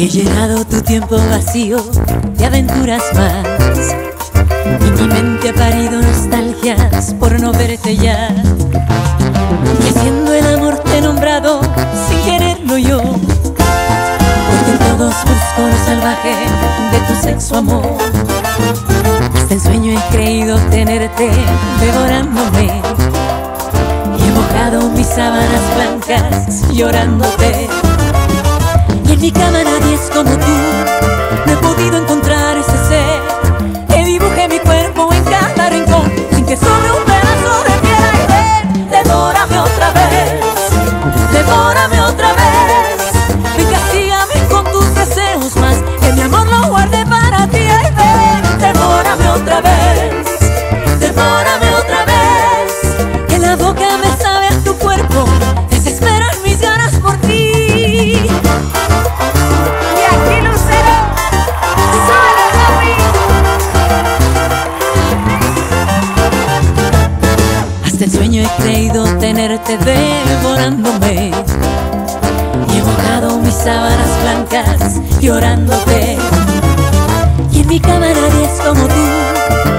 He llenado tu tiempo vacío de aventuras más. Y mi mente ha parido nostalgias por no verte ya. Y haciendo el amor te he nombrado sin quererlo yo. Porque en todos busco lo salvaje de tu sexo amor. Hasta en sueño he creído tenerte devorándome. Y he mojado mis sábanas blancas llorándote. Y en mi cama nadie es como tú. El sueño he creído tenerte devorándome. Y he mojado mis sábanas blancas llorándote. Y en mi cama nadie es como tú